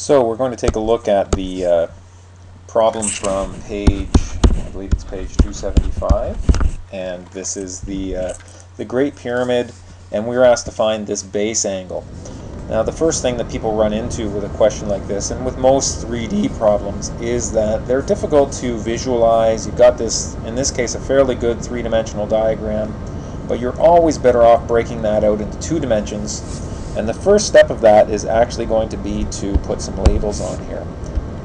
So we're going to take a look at the uh, problem from page, I believe it's page 275, and this is the, uh, the Great Pyramid, and we were asked to find this base angle. Now the first thing that people run into with a question like this, and with most 3D problems, is that they're difficult to visualize. You've got this, in this case, a fairly good three-dimensional diagram, but you're always better off breaking that out into two dimensions and the first step of that is actually going to be to put some labels on here.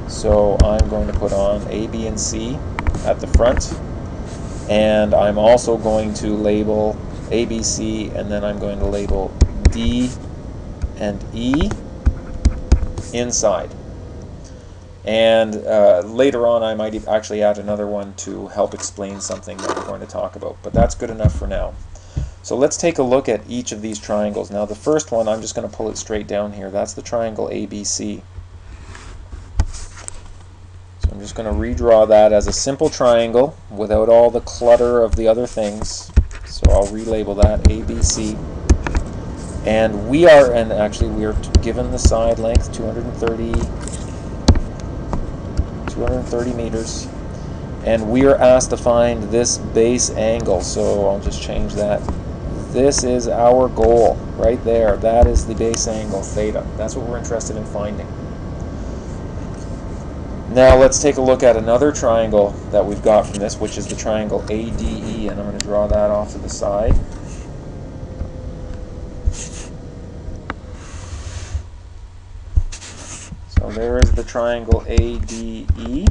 So I'm going to put on A, B, and C at the front. And I'm also going to label A, B, C, and then I'm going to label D and E inside. And uh, later on I might actually add another one to help explain something that we're going to talk about. But that's good enough for now. So let's take a look at each of these triangles. Now the first one, I'm just going to pull it straight down here. That's the triangle ABC. So I'm just going to redraw that as a simple triangle without all the clutter of the other things. So I'll relabel that ABC. And we are, and actually we are given the side length, 230, 230 meters. And we are asked to find this base angle. So I'll just change that this is our goal right there. That is the base angle, theta. That's what we're interested in finding. Now let's take a look at another triangle that we've got from this, which is the triangle ADE, and I'm going to draw that off to the side. So there is the triangle ADE.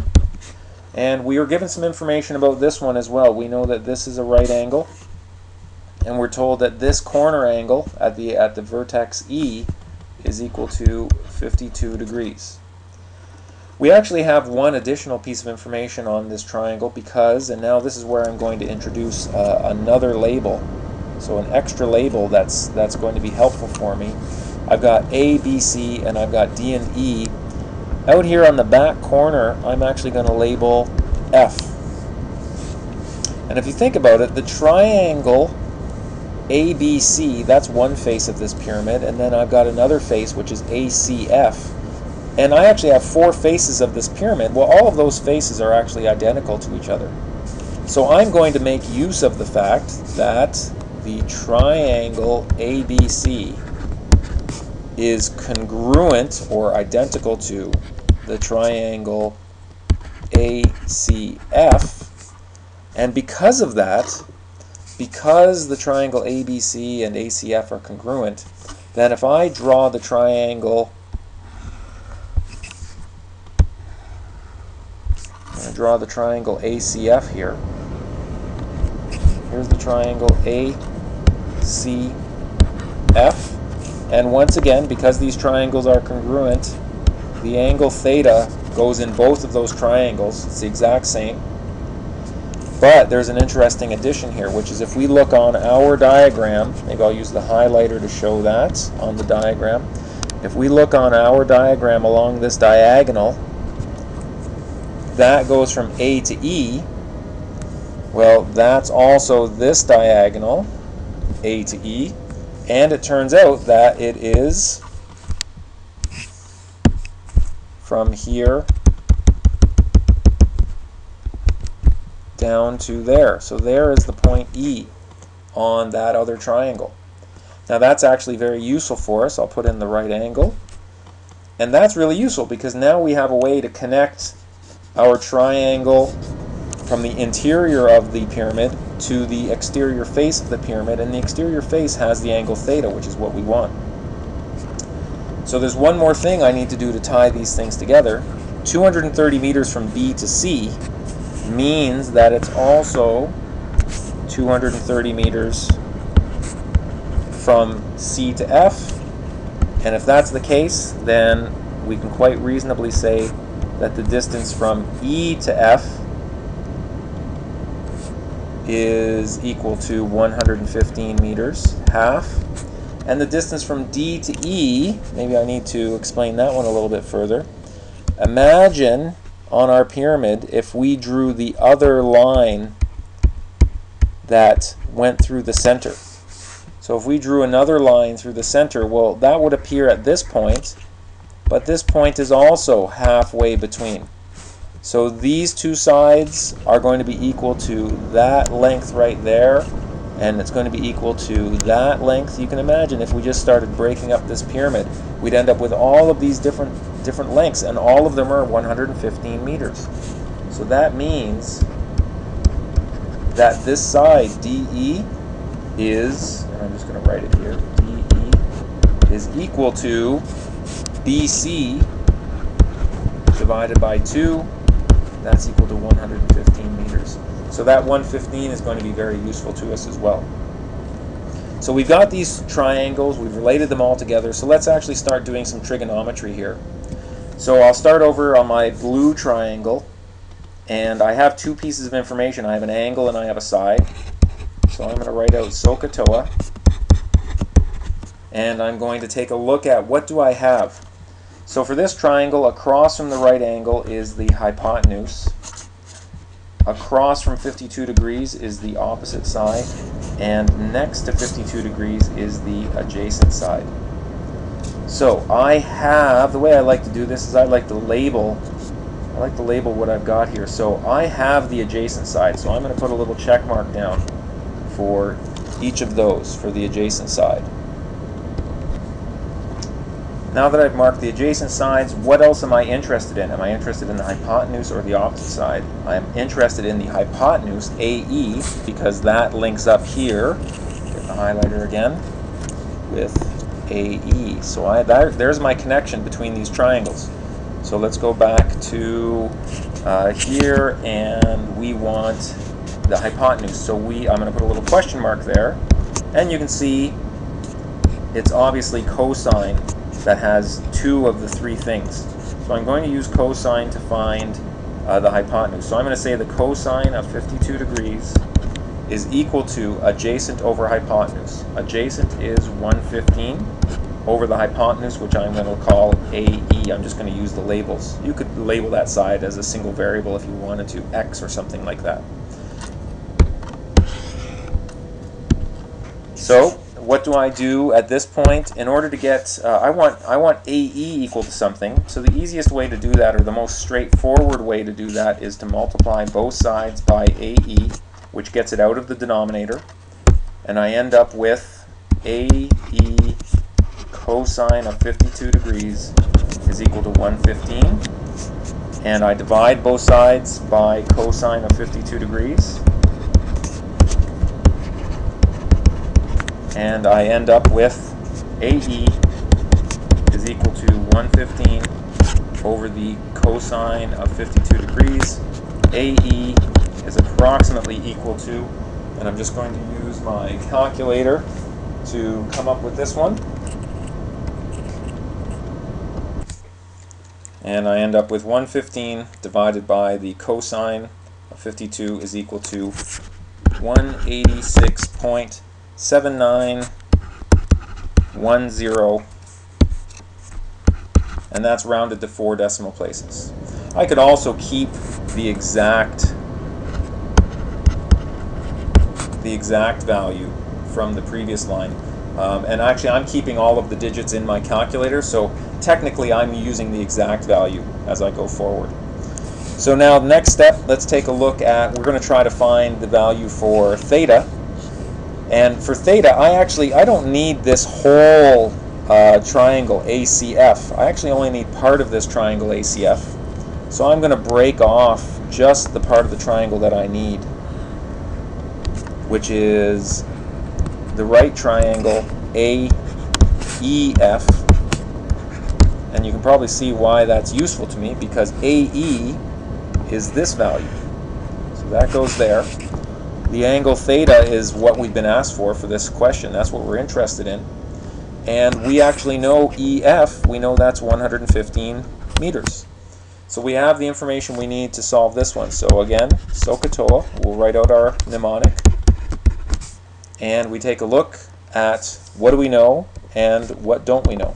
And we are given some information about this one as well. We know that this is a right angle and we're told that this corner angle at the at the vertex E is equal to 52 degrees. We actually have one additional piece of information on this triangle because, and now this is where I'm going to introduce uh, another label, so an extra label that's that's going to be helpful for me. I've got A, B, C, and I've got D and E. Out here on the back corner, I'm actually going to label F. And if you think about it, the triangle ABC, that's one face of this pyramid, and then I've got another face which is ACF. And I actually have four faces of this pyramid. Well, all of those faces are actually identical to each other. So I'm going to make use of the fact that the triangle ABC is congruent or identical to the triangle ACF. And because of that, because the triangle ABC and ACF are congruent, then if I draw the triangle, to draw the triangle ACF here. Here's the triangle ACF. And once again, because these triangles are congruent, the angle theta goes in both of those triangles. It's the exact same. But there's an interesting addition here, which is if we look on our diagram, maybe I'll use the highlighter to show that on the diagram. If we look on our diagram along this diagonal, that goes from A to E. Well, that's also this diagonal, A to E. And it turns out that it is from here down to there. So there is the point E on that other triangle. Now that's actually very useful for us. I'll put in the right angle. And that's really useful because now we have a way to connect our triangle from the interior of the pyramid to the exterior face of the pyramid and the exterior face has the angle theta which is what we want. So there's one more thing I need to do to tie these things together. 230 meters from B to C means that it's also 230 meters from C to F. And if that's the case, then we can quite reasonably say that the distance from E to F is equal to 115 meters, half. And the distance from D to E, maybe I need to explain that one a little bit further. Imagine on our pyramid if we drew the other line that went through the center. So if we drew another line through the center, well, that would appear at this point but this point is also halfway between. So these two sides are going to be equal to that length right there, and it's going to be equal to that length. You can imagine if we just started breaking up this pyramid, we'd end up with all of these different different lengths, and all of them are 115 meters. So that means that this side, DE, is, and I'm just going to write it here, DE is equal to BC divided by 2 that's equal to 115 meters. So that 115 is going to be very useful to us as well. So we've got these triangles, we've related them all together, so let's actually start doing some trigonometry here. So I'll start over on my blue triangle, and I have two pieces of information. I have an angle and I have a side. So I'm going to write out SOHCAHTOA, and I'm going to take a look at what do I have. So for this triangle, across from the right angle is the hypotenuse. Across from 52 degrees is the opposite side. And next to 52 degrees is the adjacent side. So I have, the way I like to do this is I like to label, I like to label what I've got here. So I have the adjacent side. So I'm going to put a little check mark down for each of those for the adjacent side. Now that I've marked the adjacent sides, what else am I interested in? Am I interested in the hypotenuse or the opposite side? I'm interested in the hypotenuse, AE, because that links up here, get the highlighter again, with AE. So I, there's my connection between these triangles. So let's go back to uh, here, and we want the hypotenuse. So we, I'm going to put a little question mark there, and you can see it's obviously cosine that has two of the three things. So I'm going to use cosine to find uh, the hypotenuse. So I'm going to say the cosine of 52 degrees is equal to adjacent over hypotenuse. Adjacent is 115 over the hypotenuse, which I'm going to call AE. I'm just going to use the labels. You could label that side as a single variable if you wanted to, X or something like that. So what do I do at this point in order to get uh, I want I want AE equal to something so the easiest way to do that or the most straightforward way to do that is to multiply both sides by AE which gets it out of the denominator and I end up with AE cosine of 52 degrees is equal to 115 and I divide both sides by cosine of 52 degrees and I end up with AE is equal to 115 over the cosine of 52 degrees. AE approximately equal to, and I'm just going to use my calculator to come up with this one. And I end up with 115 divided by the cosine of 52 is equal to 186. 7910 and that's rounded to four decimal places. I could also keep the exact the exact value from the previous line um, and actually I'm keeping all of the digits in my calculator so technically I'm using the exact value as I go forward. So now next step let's take a look at we're going to try to find the value for theta and for theta, I actually, I don't need this whole uh, triangle ACF. I actually only need part of this triangle ACF. So I'm going to break off just the part of the triangle that I need, which is the right triangle AEF. And you can probably see why that's useful to me because AE is this value. So that goes there. The angle theta is what we've been asked for for this question. That's what we're interested in. And we actually know EF, we know that's 115 meters. So we have the information we need to solve this one. So again, SOHCAHTOA, we'll write out our mnemonic. And we take a look at what do we know and what don't we know.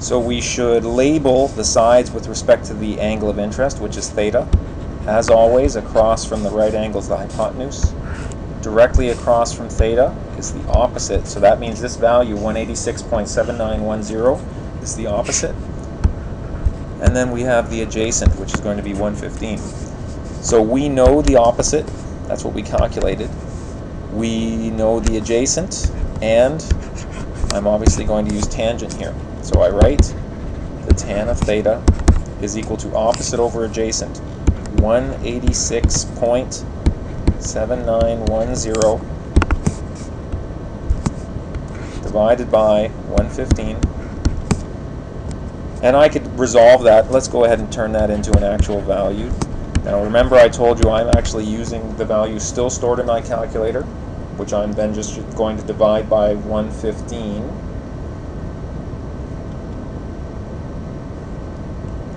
So we should label the sides with respect to the angle of interest, which is theta. As always, across from the right angle is the hypotenuse. Directly across from theta is the opposite, so that means this value, 186.7910, is the opposite. and then we have the adjacent, which is going to be 115. So we know the opposite, that's what we calculated. We know the adjacent, and I'm obviously going to use tangent here. So I write the tan of theta is equal to opposite over adjacent, 186.7910 divided by 115 and I could resolve that. Let's go ahead and turn that into an actual value. Now remember I told you I'm actually using the value still stored in my calculator, which I'm then just going to divide by 115.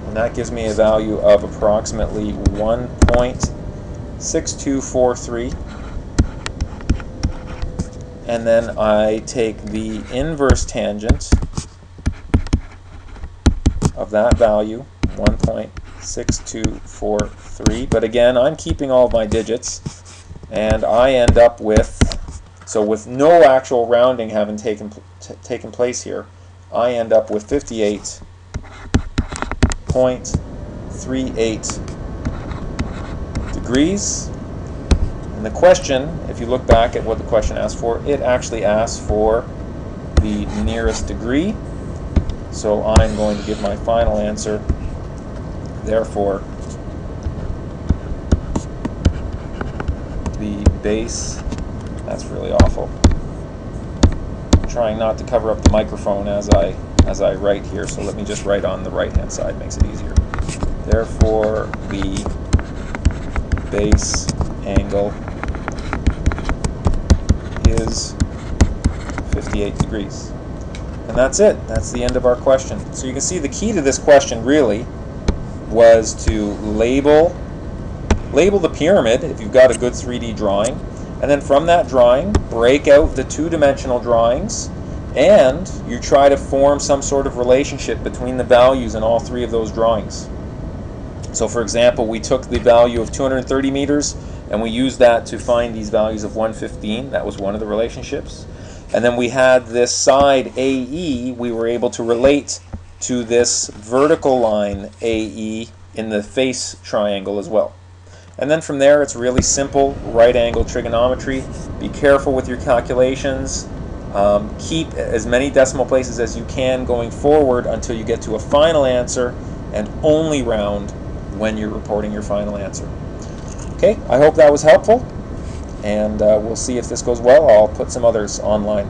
And that gives me a value of approximately 1.6243. And then I take the inverse tangent of that value, 1.6243. But again, I'm keeping all of my digits, and I end up with, so with no actual rounding having taken, taken place here, I end up with 58.38 degrees. And the question, if you look back at what the question asked for, it actually asks for the nearest degree. So I'm going to give my final answer. Therefore, base, that's really awful. I'm trying not to cover up the microphone as I as I write here, so let me just write on the right hand side, makes it easier. Therefore, the base angle is 58 degrees. And that's it. That's the end of our question. So you can see the key to this question really was to label label the pyramid if you've got a good 3D drawing and then from that drawing break out the two-dimensional drawings and you try to form some sort of relationship between the values in all three of those drawings. So for example, we took the value of 230 meters and we used that to find these values of 115. That was one of the relationships. And then we had this side AE, we were able to relate to this vertical line AE in the face triangle as well. And then from there, it's really simple right angle trigonometry. Be careful with your calculations. Um, keep as many decimal places as you can going forward until you get to a final answer and only round when you're reporting your final answer. Okay, I hope that was helpful and uh, we'll see if this goes well. I'll put some others online.